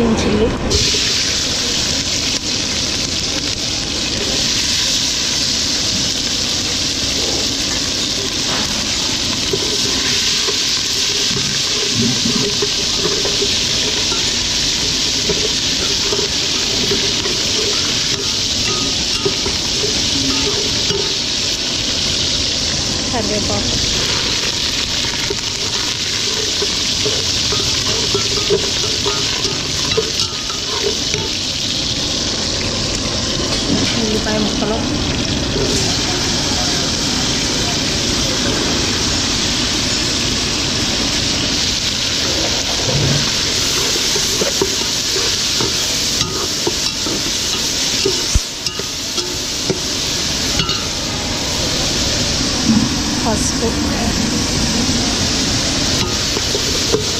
零七看这包。you.